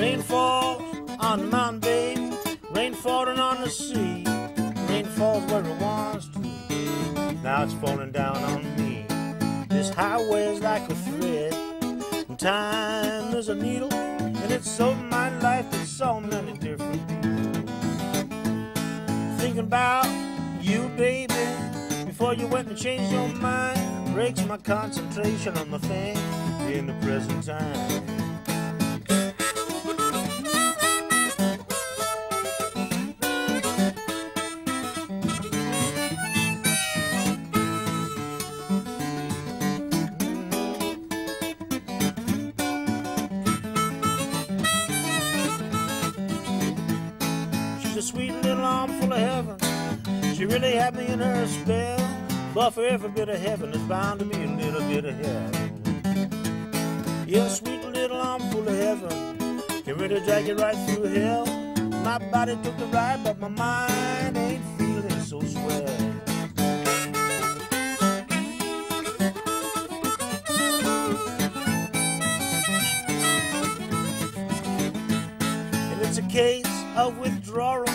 Rain falls on the mountain, baby. Rain falling on the sea. Rain falls where it wants to. Now it's falling down on me. This highway is like a thread. And time is a needle. And it's so my life with so many different people. Thinking about you, baby. Before you went and changed your mind. Breaks my concentration on the thing in the present time. A sweet little armful of heaven. She really had me in her spell. But for every bit of heaven, there's bound to be a little bit of hell. Yeah, sweet little armful of heaven. Can really drag you right through hell. My body took the ride, but my mind ain't feeling so swell. And it's a case of withdrawal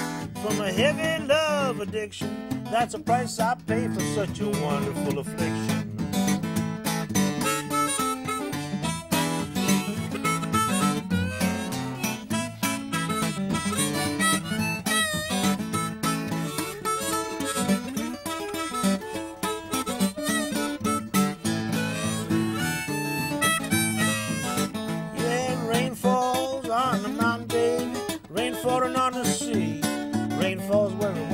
from a heavy love addiction. That's a price I pay for such a wonderful affliction. The. Sea. Rain falls where it